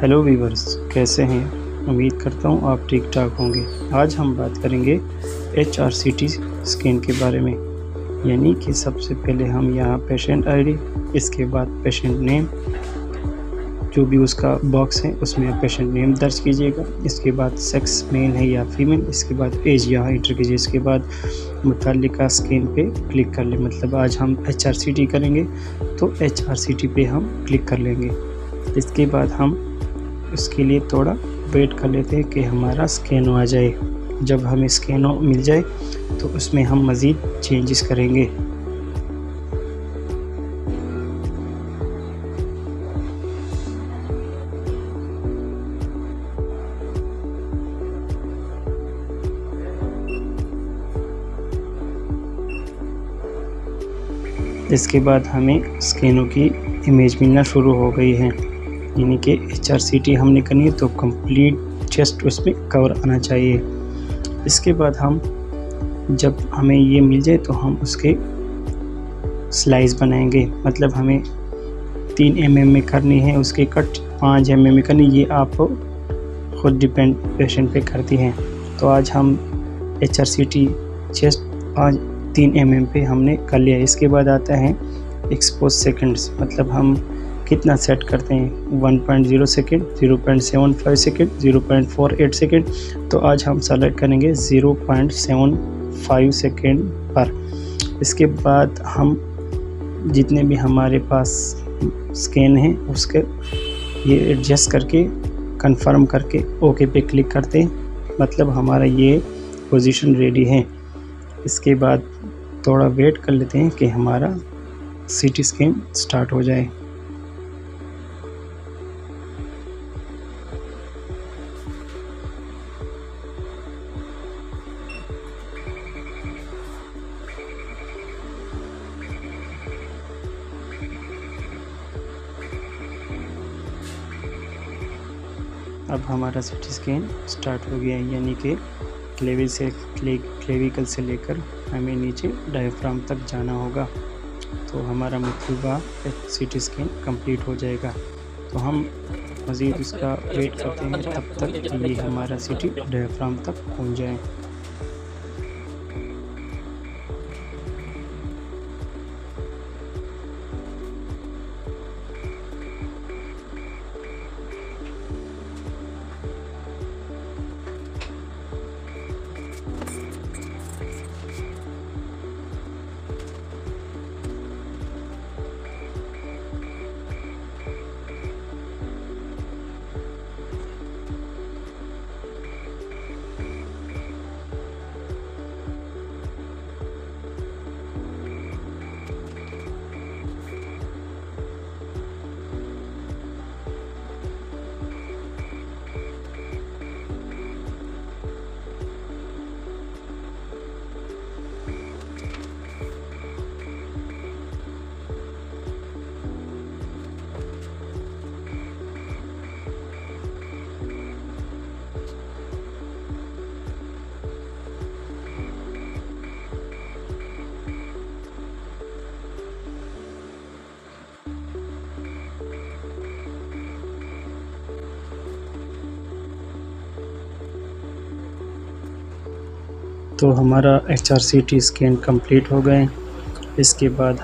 Hello viewers कैसे हैं? उम्मीद करता हूँ आप ठीक ठाक होंगे। आज हम बात करेंगे H R C T scan के बारे में। यानी कि सबसे पहले हम यहाँ पेशेंट आईडी इसके बाद पेशेंट नेम जो भी उसका बॉक्स है, उसमें आप पेशेंट नेम दर्ज कीजिएगा। इसके बाद सेक्स मेल है या फीमेल इसके बाद एज यहाँ इंटर कीजिए। इसके बाद मुतल स्कैन पे क्लिक कर ले। मतलब आज हम एच आर सी टी करेंगे तो एच आर सी टी पे हम क्लिक कर लेंगे। इसके बाद हम इसके लिए थोड़ा वेट कर लेते हैं कि हमारा स्कैनो आ जाए। जब हमें स्कैनो मिल जाए तो उसमें हम मज़ीद चेंजेस करेंगे। इसके बाद हमें स्कैनों की इमेज मिलना शुरू हो गई है। यानी कि एच आर सी टी हमने करनी है तो कंप्लीट चेस्ट उसमें कवर आना चाहिए। इसके बाद हम जब हमें ये मिल जाए तो हम उसके स्लाइस बनाएँगे। मतलब हमें तीन एम mm में करनी है, उसके कट पाँच एम mm में करनी, ये आप खुद डिपेंड पेशेंट पे करती हैं। तो आज हम H R C T chest पाँच तीन एम mm पे हमने कर लिया। इसके बाद आता है एक्सपोज सेकंड्स मतलब हम कितना सेट करते हैं? 1.0 सेकेंड 0.75 सेकेंड 0.48 सेकेंड तो आज हम सेलेक्ट करेंगे 0.75 सेकेंड पर। इसके बाद हम जितने भी हमारे पास स्कैन हैं, उसके ये एडजस्ट करके कंफर्म करके ओके पे क्लिक करते हैं। मतलब हमारा ये पोजीशन रेडी है। इसके बाद थोड़ा वेट कर लेते हैं कि हमारा सीटी स्कैन स्टार्ट हो जाए। अब हमारा सिटी स्कैन स्टार्ट हो गया है, यानी कि क्लेवी से क्ले क्लेविकल से लेकर हमें नीचे डायफ्राम तक जाना होगा। तो हमारा मतलूबा सिटी स्कैन कंप्लीट हो जाएगा। तो हम मज़ीद उसका वेट करते हैं, तब तक ये हमारा सिटी डायफ्राम तक पहुँच जाए। तो हमारा H R C T scan complete हो गए। इसके बाद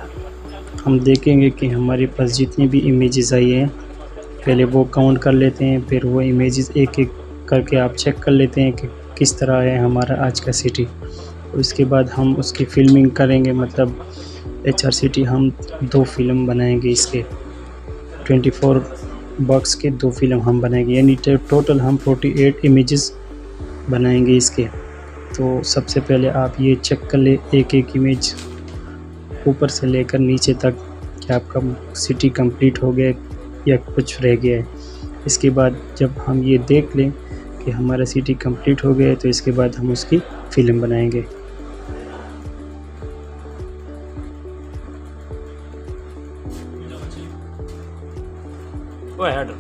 हम देखेंगे कि हमारे पास जितनी भी इमेजेस आई हैं, पहले वो काउंट कर लेते हैं, फिर वो इमेजेस एक एक करके आप चेक कर लेते हैं कि किस तरह है हमारा आज का सिटी इसके बाद हम उसकी फिल्मिंग करेंगे मतलब एच आर सी टी हम दो फ़िल्म बनाएँगे इसके। 24 बॉक्स के दो फ़िल्म हम बनाएँगे, यानी टोटल हम 48 इमेजेस बनाएँगे इसके। तो सबसे पहले आप ये चेक कर ले एक एक इमेज ऊपर से लेकर नीचे तक कि आपका सिटी कंप्लीट हो गया या कुछ रह गया है इसके बाद जब हम ये देख लें कि हमारा सिटी कंप्लीट हो गया है तो इसके बाद हम उसकी फ़िल्म बनाएँगे Go ahead.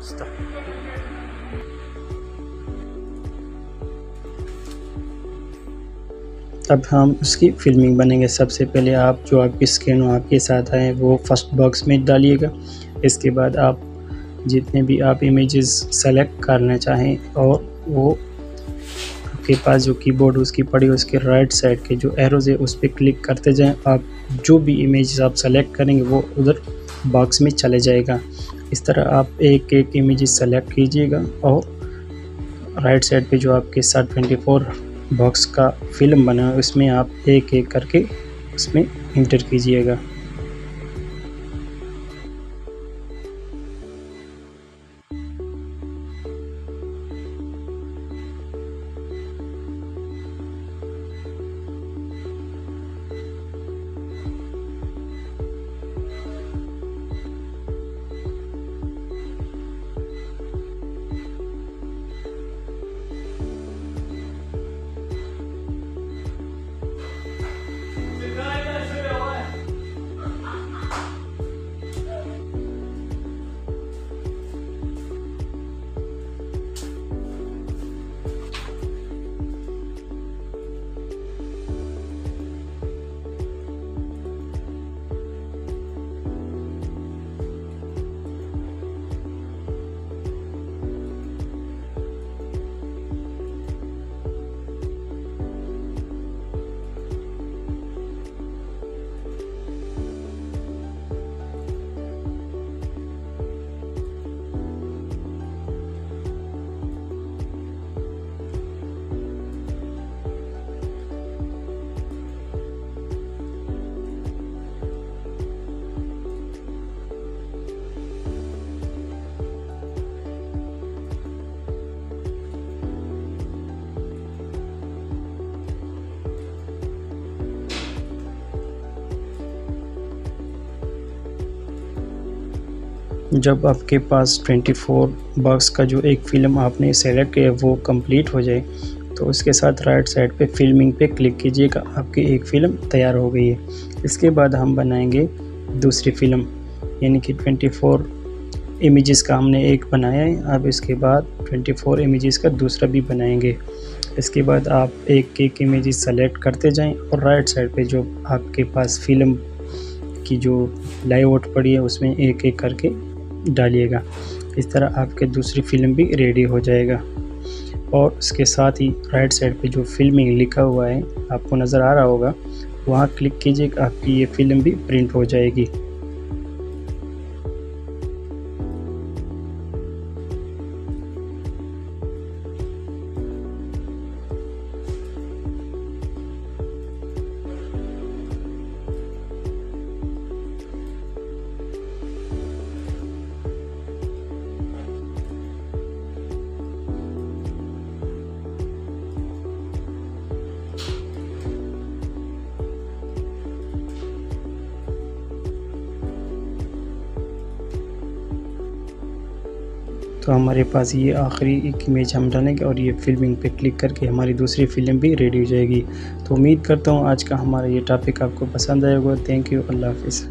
Stop. अब हम उसकी फिल्मिंग बनेंगे। सबसे पहले आप जो आपकी स्क्रीन आपके साथ आए, वो फ़र्स्ट बॉक्स में डालिएगा। इसके बाद आप जितने भी आप इमेजेस सेलेक्ट करना चाहें और वो आपके पास जो कीबोर्ड उसकी पड़ी, उसके राइट साइड के जो एरोज है, उस पर क्लिक करते जाएँ। आप जो भी इमेजेस आप सेलेक्ट करेंगे, वो उधर बॉक्स में चले जाएगा। इस तरह आप एक एक इमेजेस सेलेक्ट कीजिएगा और राइट साइड पे जो आपके साथ ट्वेंटी फोर बॉक्स का फ़िल्म बना उसमें आप एक एक करके उसमें इंटर कीजिएगा। जब आपके पास 24 बॉक्स का जो एक फ़िल्म आपने सेलेक्ट किया, वो कंप्लीट हो जाए तो उसके साथ राइट साइड पे फिल्मिंग पे क्लिक कीजिएगा आपकी एक फ़िल्म तैयार हो गई है। इसके बाद हम बनाएँगे दूसरी फ़िल्म यानी कि 24 इमेजेस का हमने एक बनाया है। अब इसके बाद 24 इमेजेस का दूसरा भी बनाएँगे। इसके बाद आप एक एक इमेजेस सेलेक्ट करते जाएँ और राइट साइड पे जो आपके पास फ़िल्म की जो लाइवआउट पड़ी है, उसमें एक एक करके डालिएगा। इस तरह आपके दूसरी फ़िल्म भी रेडी हो जाएगा। और उसके साथ ही राइट साइड पे जो फिल्मिंग लिखा हुआ है, आपको नज़र आ रहा होगा, वहाँ क्लिक कीजिए आपकी ये फ़िल्म भी प्रिंट हो जाएगी। तो हमारे पास ये आखिरी एक इमेज हम डालेंगे और ये फिल्मिंग पे क्लिक करके हमारी दूसरी फ़िल्म भी रेडी हो जाएगी। तो उम्मीद करता हूँ आज का हमारा ये टॉपिक आपको पसंद आएगा थैंक यू अल्लाह हाफिज़।